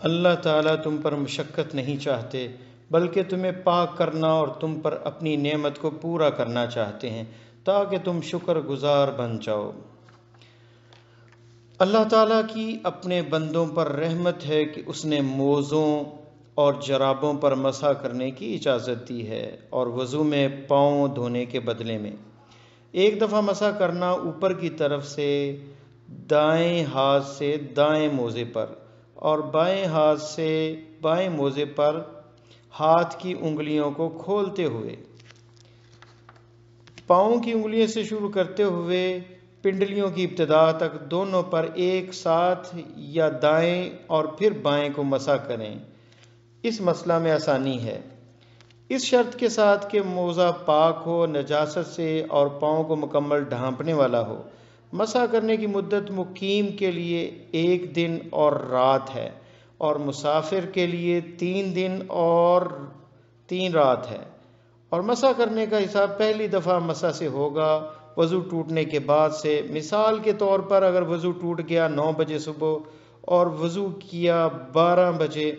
अल्लाह ताला तुम पर मशक्क़त नहीं चाहते, बल्कि तुम्हें पाक करना और तुम पर अपनी नेमत को पूरा करना चाहते हैं, ताकि तुम शुक्र गुज़ार बन जाओ। अल्लाह ताला की अपने बंदों पर रहमत है कि उसने मोज़ों और जराबों पर मसा करने की इजाज़त दी है और वज़ू में पाँव धोने के बदले में। एक दफ़ा मसा करना ऊपर की तरफ़ से दाएँ हाथ से दाएँ मोज़े पर और बाएँ हाथ से बाएँ मोज़े पर हाथ की उंगलियों को खोलते हुए। पाँव की उंगलियों से शुरू करते हुए पिंडलियों की इब्तदा तक दोनों पर एक साथ या दाएँ और फिर बाएँ को मसा करें। इस मसला में आसानी है। इस शर्त के साथ कि मोज़ा पाक हो, नजासत से और पाँव को मुकम्मल ढांपने वाला हो। मसा करने की मुद्दत मुकीम के लिए एक दिन और रात है और मुसाफिर के लिए तीन दिन और तीन रात है। और मसा करने का हिसाब पहली दफ़ा मसा से होगा, वज़ू टूटने के बाद से। मिसाल के तौर पर अगर वज़ू टूट गया नौ बजे सुबह और वज़ू किया बारह बजे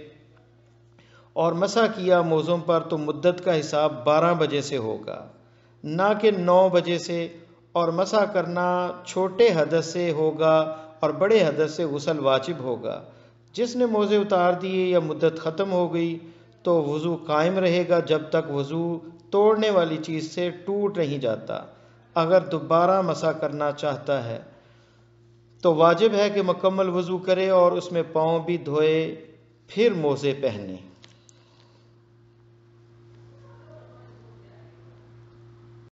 और मसा किया मौज़ों पर तो मुद्दत का हिसाब बारह बजे से होगा। ना कि नौ बजे से और मसा करना छोटे हदस से होगा और बड़े हदस से गसल वाजिब होगा। जिसने मोज़े उतार दिए या मुद्दत ख़त्म हो गई तो वज़ू कायम रहेगा जब तक वज़ू तोड़ने वाली चीज़ से टूट नहीं जाता। अगर दोबारा मसा करना चाहता है तो वाजिब है कि मुकम्मल वज़ू करे और उसमें पाँव भी धोए, फिर मोज़े पहने।